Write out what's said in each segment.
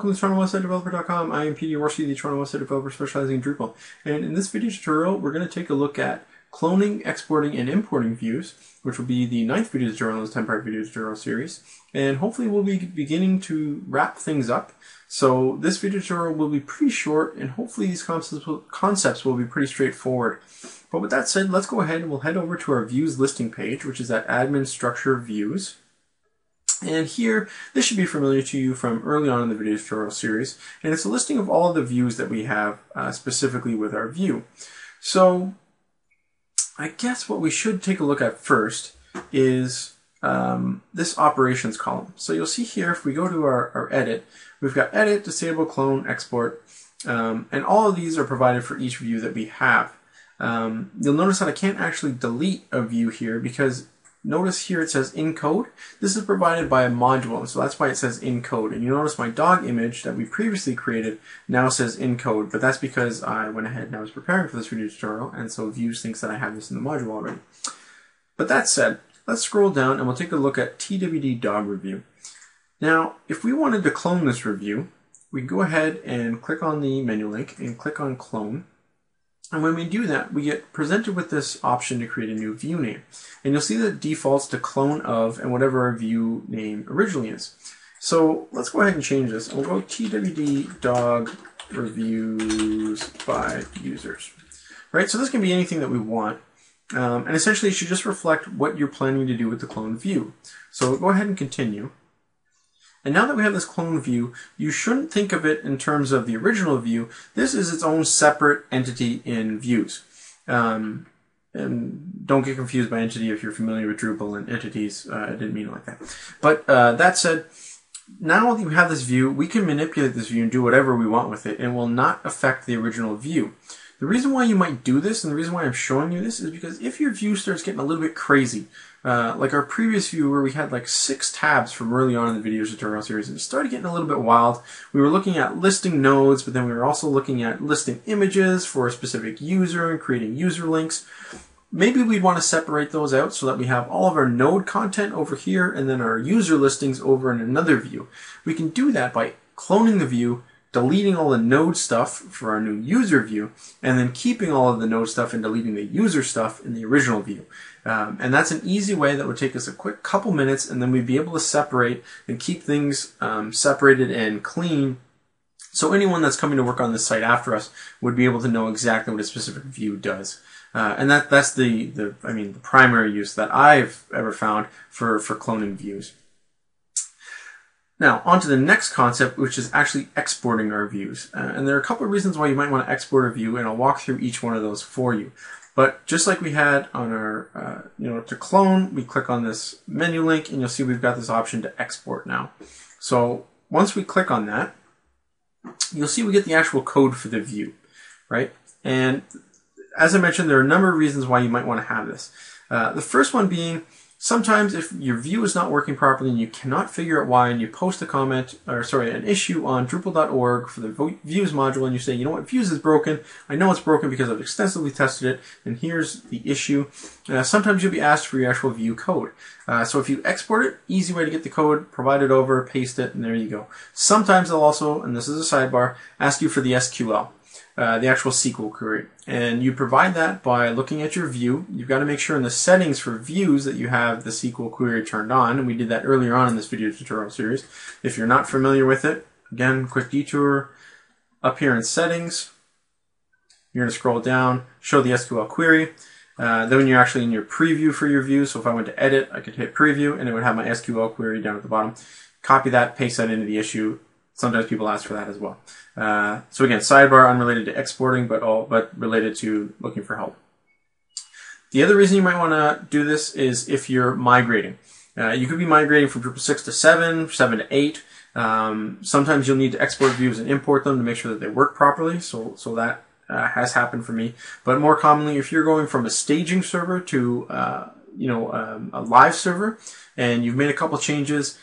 Welcome to TorontoWebsiteDeveloper.com. I am Peter Worski, the Toronto Website Developer specializing in Drupal. And in this video tutorial, we're going to take a look at cloning, exporting, and importing views, which will be the ninth video tutorial in this 10-part video tutorial series. And hopefully we'll be beginning to wrap things up. So this video tutorial will be pretty short, and hopefully these concepts concepts will be pretty straightforward. But with that said, let's go ahead and we'll head over to our views listing page, which is at admin structure views. And here, this should be familiar to you from early on in the video tutorial series, and it's a listing of all of the views that we have uh, specifically with our view. So, I guess what we should take a look at first is um, this operations column. So you'll see here, if we go to our, our edit, we've got edit, disable, clone, export, um, and all of these are provided for each view that we have. Um, you'll notice that I can't actually delete a view here because Notice here it says in code. This is provided by a module, so that's why it says in code. And you notice my dog image that we previously created now says in code, but that's because I went ahead and I was preparing for this video tutorial, and so Views thinks that I have this in the module already. But that said, let's scroll down and we'll take a look at TWD dog review. Now, if we wanted to clone this review, we go ahead and click on the menu link and click on clone. And when we do that, we get presented with this option to create a new view name. And you'll see that it defaults to clone of and whatever our view name originally is. So let's go ahead and change this. We'll go TWD dog reviews by users. Right, so this can be anything that we want. Um, and essentially it should just reflect what you're planning to do with the clone view. So go ahead and continue. And now that we have this clone view, you shouldn't think of it in terms of the original view. This is its own separate entity in views. Um, and don't get confused by entity if you're familiar with Drupal and entities. Uh, I didn't mean it like that. But uh, that said, now that we have this view, we can manipulate this view and do whatever we want with it, and will not affect the original view. The reason why you might do this, and the reason why I'm showing you this, is because if your view starts getting a little bit crazy, uh, like our previous view where we had like six tabs from early on in the video tutorial series, and it started getting a little bit wild. We were looking at listing nodes, but then we were also looking at listing images for a specific user and creating user links. Maybe we'd want to separate those out so that we have all of our node content over here and then our user listings over in another view. We can do that by cloning the view deleting all the node stuff for our new user view, and then keeping all of the node stuff and deleting the user stuff in the original view. Um, and that's an easy way that would take us a quick couple minutes, and then we'd be able to separate and keep things um, separated and clean. So anyone that's coming to work on this site after us would be able to know exactly what a specific view does. Uh, and that that's the, the I mean the primary use that I've ever found for, for cloning views. Now, on to the next concept, which is actually exporting our views. Uh, and there are a couple of reasons why you might want to export a view, and I'll walk through each one of those for you. But just like we had on our, uh, you know, to clone, we click on this menu link, and you'll see we've got this option to export now. So once we click on that, you'll see we get the actual code for the view, right? And as I mentioned, there are a number of reasons why you might want to have this. Uh, the first one being Sometimes if your view is not working properly and you cannot figure out why and you post a comment, or sorry, an issue on Drupal.org for the views module and you say, you know what, views is broken. I know it's broken because I've extensively tested it and here's the issue. Uh, sometimes you'll be asked for your actual view code. Uh, so if you export it, easy way to get the code, provide it over, paste it, and there you go. Sometimes they'll also, and this is a sidebar, ask you for the SQL. Uh, the actual SQL query. And you provide that by looking at your view. You've got to make sure in the settings for views that you have the SQL query turned on. And we did that earlier on in this video tutorial series. If you're not familiar with it, again, quick detour. Up here in settings, you're going to scroll down, show the SQL query. Uh, then when you're actually in your preview for your view, so if I went to edit, I could hit preview and it would have my SQL query down at the bottom. Copy that, paste that into the issue, sometimes people ask for that as well. Uh, so again, sidebar unrelated to exporting, but all but related to looking for help. The other reason you might want to do this is if you're migrating. Uh, you could be migrating from Drupal 6 to 7, 7 to 8. Um, sometimes you'll need to export views and import them to make sure that they work properly. So, so that uh, has happened for me. But more commonly, if you're going from a staging server to uh, you know um, a live server, and you've made a couple changes,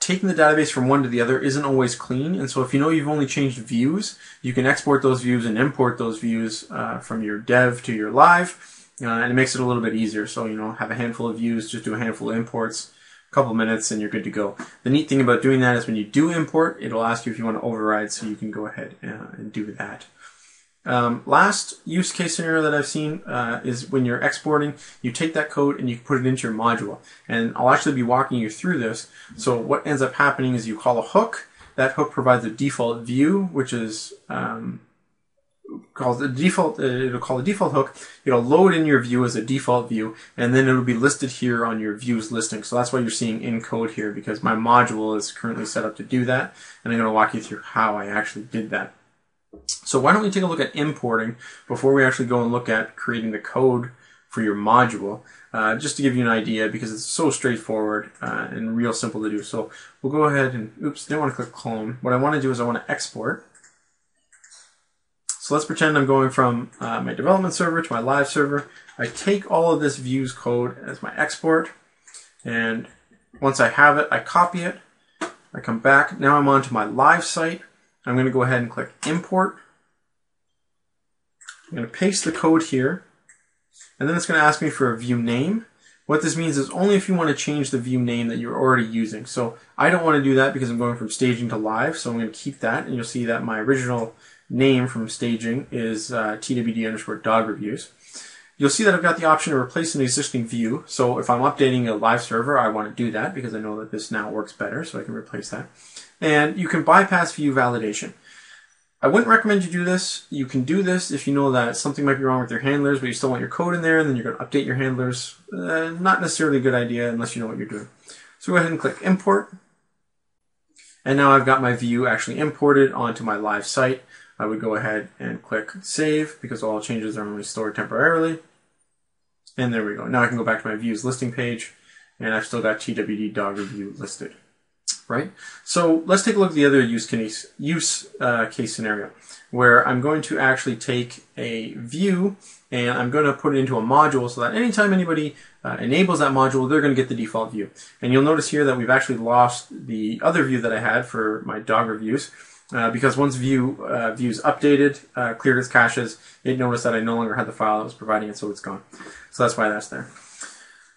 taking the database from one to the other isn't always clean. And so if you know you've only changed views, you can export those views and import those views uh, from your dev to your live. Uh, and it makes it a little bit easier. So, you know, have a handful of views, just do a handful of imports. a couple minutes and you're good to go. The neat thing about doing that is when you do import, it'll ask you if you want to override, so you can go ahead uh, and do that. Um, last use case scenario that I've seen uh, is when you're exporting, you take that code and you put it into your module. And I'll actually be walking you through this. So what ends up happening is you call a hook. That hook provides a default view, which is um, called the default. Uh, it'll call the default hook. It'll load in your view as a default view, and then it'll be listed here on your views listing. So that's why you're seeing in code here because my module is currently set up to do that, and I'm going to walk you through how I actually did that. So why don't we take a look at importing before we actually go and look at creating the code for your module, uh, just to give you an idea because it's so straightforward uh, and real simple to do. So we'll go ahead and, oops, didn't want to click clone. What I want to do is I want to export. So let's pretend I'm going from uh, my development server to my live server. I take all of this views code as my export, and once I have it, I copy it. I come back. Now I'm onto my live site. I'm going to go ahead and click import. I'm going to paste the code here, and then it's going to ask me for a view name. What this means is only if you want to change the view name that you're already using. So I don't want to do that because I'm going from staging to live, so I'm going to keep that, and you'll see that my original name from staging is uh, twd underscore dog reviews. You'll see that I've got the option to replace an existing view. So if I'm updating a live server, I want to do that because I know that this now works better, so I can replace that. And you can bypass view validation. I wouldn't recommend you do this. You can do this if you know that something might be wrong with your handlers, but you still want your code in there, and then you're going to update your handlers. Uh, not necessarily a good idea unless you know what you're doing. So go ahead and click import. And now I've got my view actually imported onto my live site. I would go ahead and click save because all changes are only stored temporarily. And there we go. Now I can go back to my views listing page and I've still got TWD dog review listed right? So let's take a look at the other use case, use uh, case scenario where I'm going to actually take a view and I'm going to put it into a module so that anytime anybody uh, enables that module, they're going to get the default view. And you'll notice here that we've actually lost the other view that I had for my dog reviews. Uh, because once view uh, views updated, uh, cleared its caches, it noticed that I no longer had the file that was providing it, so it's gone. So that's why that's there.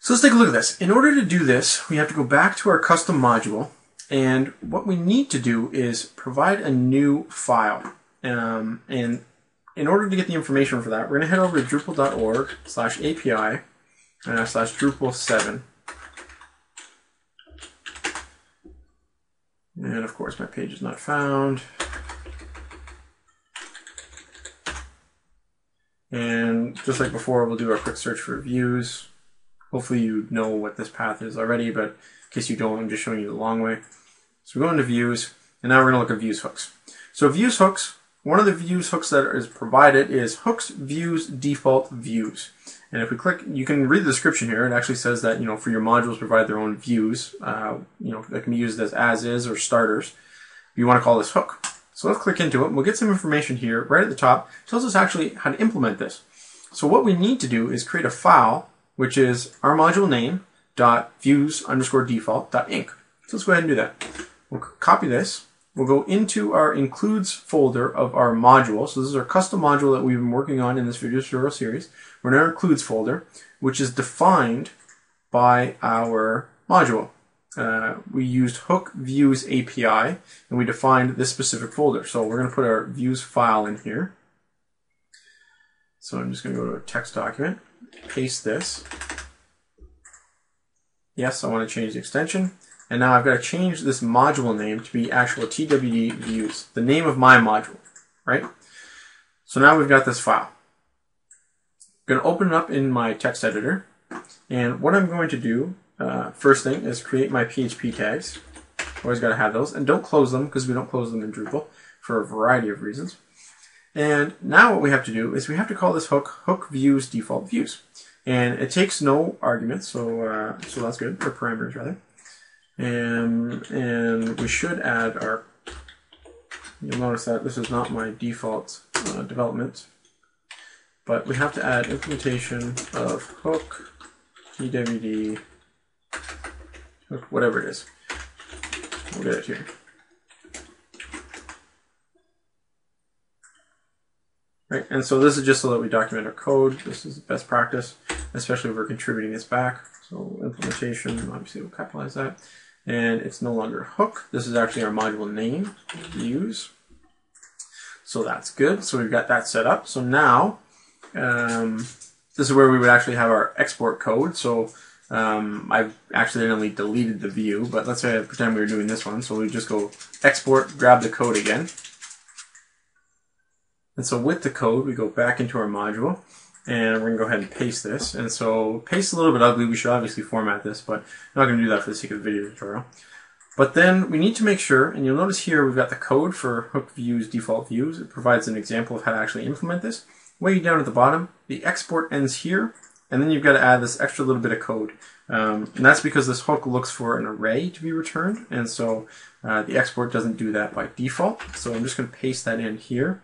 So let's take a look at this. In order to do this, we have to go back to our custom module, and what we need to do is provide a new file. Um, and in order to get the information for that, we're going to head over to drupal.org slash API uh, slash Drupal 7. And of course, my page is not found. And just like before, we'll do our quick search for views. Hopefully you know what this path is already, but in case you don't, I'm just showing you the long way. So we go into views, and now we're going to look at views hooks. So views hooks, one of the views hooks that is provided is hooks views default views. And if we click, you can read the description here. It actually says that, you know, for your modules provide their own views, uh, you know, that can be used as as is or starters. You want to call this hook. So let's click into it. We'll get some information here right at the top. It tells us actually how to implement this. So what we need to do is create a file, which is our module name dot views underscore default dot inc. So let's go ahead and do that. We'll copy this. We'll go into our includes folder of our module. So this is our custom module that we've been working on in this video tutorial series. We're in our includes folder, which is defined by our module. Uh, we used hook views API and we defined this specific folder. So we're going to put our views file in here. So I'm just going to go to a text document, paste this. Yes, I want to change the extension. And now I've got to change this module name to be actual TWD views, the name of my module, right? So now we've got this file. I'm going to open it up in my text editor. And what I'm going to do, uh, first thing, is create my PHP tags. Always got to have those. And don't close them because we don't close them in Drupal for a variety of reasons. And now what we have to do is we have to call this hook hook views default views. And it takes no arguments, so uh, so that's good, or parameters rather. And, and we should add our, you'll notice that this is not my default uh, development, but we have to add implementation of hook, TWD, hook, whatever it is. We'll get it here. Right, and so this is just so that we document our code. This is best practice, especially if we're contributing this back. So implementation, obviously we'll capitalize that. And it's no longer hook. This is actually our module name, views. So that's good. So we've got that set up. So now, um, this is where we would actually have our export code. So um, I've accidentally deleted the view, but let's say I pretend we were doing this one. So we just go export, grab the code again. And so with the code, we go back into our module and we're going to go ahead and paste this. And so paste a little bit ugly. We should obviously format this, but I'm not going to do that for the sake of the video tutorial. But then we need to make sure, and you'll notice here we've got the code for hook views, default views. It provides an example of how to actually implement this. Way down at the bottom, the export ends here, and then you've got to add this extra little bit of code. Um, and that's because this hook looks for an array to be returned, and so uh, the export doesn't do that by default. So I'm just going to paste that in here.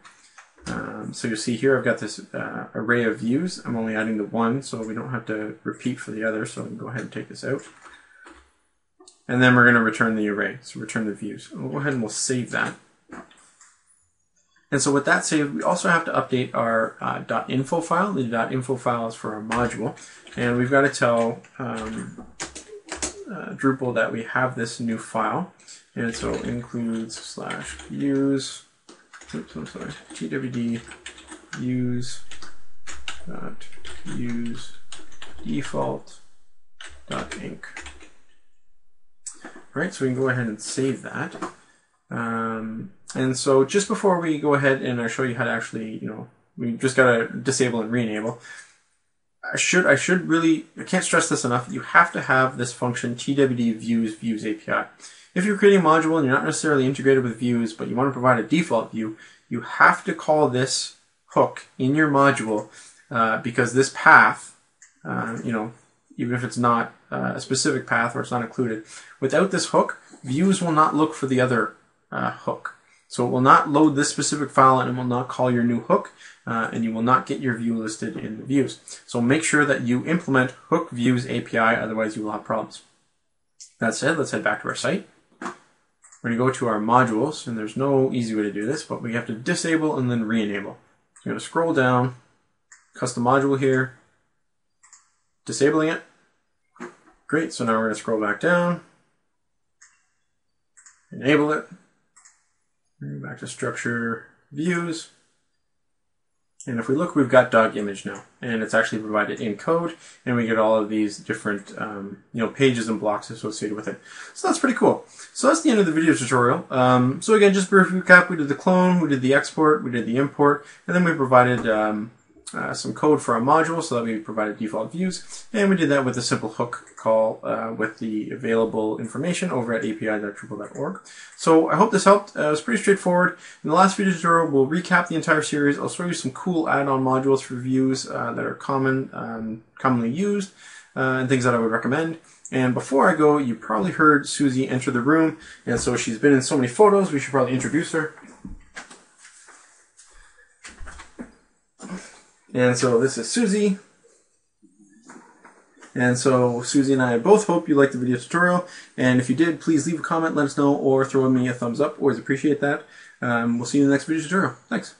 Um, so you'll see here I've got this uh, array of views. I'm only adding the one, so we don't have to repeat for the other. So I can go ahead and take this out. And then we're going to return the array, so return the views. We'll go ahead and we'll save that. And so with that saved, we also have to update our uh, .info file. The .info file is for our module. And we've got to tell um, uh, Drupal that we have this new file. And so includes slash views oops, I'm sorry, twd views dot views default dot inc. All right, so we can go ahead and save that. Um, and so just before we go ahead and I show you how to actually, you know, we just gotta disable and re-enable. I should I should really I can't stress this enough. You have to have this function twd views views API. If you're creating a module and you're not necessarily integrated with views, but you want to provide a default view, you have to call this hook in your module uh, because this path, uh, you know, even if it's not uh, a specific path or it's not included, without this hook, views will not look for the other uh, hook. So it will not load this specific file and it will not call your new hook, uh, and you will not get your view listed in the views. So make sure that you implement hook views API, otherwise you will have problems. That said, let's head back to our site. We're going to go to our modules, and there's no easy way to do this, but we have to disable and then re-enable. So we're going to scroll down, custom module here, disabling it. Great, so now we're going to scroll back down, enable it, back to structure views, and if we look, we've got dog image now, and it's actually provided in code, and we get all of these different, um, you know, pages and blocks associated with it. So that's pretty cool. So that's the end of the video tutorial. Um, so again, just brief recap, we did the clone, we did the export, we did the import, and then we provided um, uh, some code for our module so that we provided default views. And we did that with a simple hook call uh, with the available information over at api.drupal.org. So I hope this helped. Uh, it was pretty straightforward. In the last video tutorial, we'll recap the entire series. I'll show you some cool add-on modules for views uh, that are common, um, commonly used, uh, and things that I would recommend. And before I go, you probably heard Susie enter the room, and so she's been in so many photos, we should probably introduce her. And so this is Susie. And so Susie and I both hope you liked the video tutorial. And if you did, please leave a comment, let us know, or throw me a thumbs up. Always appreciate that. Um, we'll see you in the next video tutorial. Thanks.